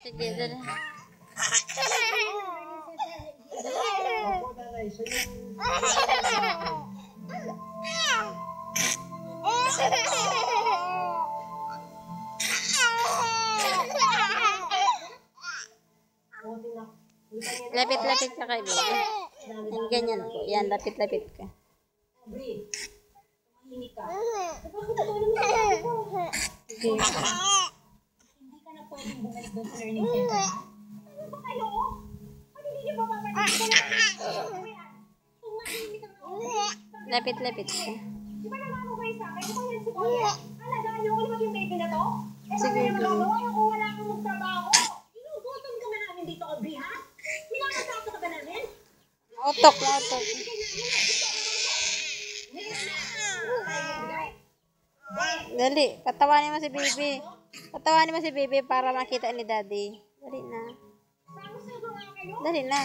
Yung... Lapit-lapit ka kay baby. Yan, ganyan po. Yan, lapit-lapit ka. Bri, tumahimik ka. Bakit ako naman sinabi ko? Sige. Hindi ka na pwedeng bumalik doon sa learning center. Ano ba kayo? Ba't hindi niyo ba babalik ko na? Tumahimik ka nga. Lapit-lapit ka. Di ba nangako kayo sa akin? Ako yan si Kuya. Alagaan niyo ako naman yung baby na to? Eh, Sige, sabi naman ako, ayaw ko wala akong magtrabaho. Inugutom ka ba namin dito, Bri, ha? Minamatrato ka ba namin? Utok na utok. Dali, patawanin mo si baby. Patawanin mo si baby para makita ni daddy. Dali na. Dali na.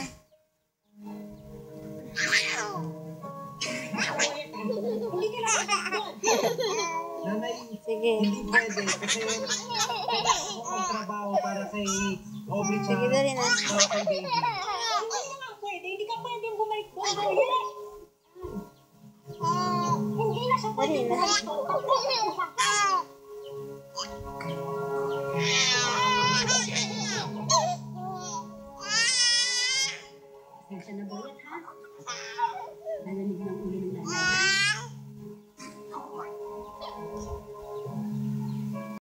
Hindi Sige. hindi pwede magtrabaho para kay sa Sige, dali na. Hindi pwede. Hindi ka pwedeng bumalik doon. Hindi na siya Dali pwedeng na. Thanks in the bullet, huh?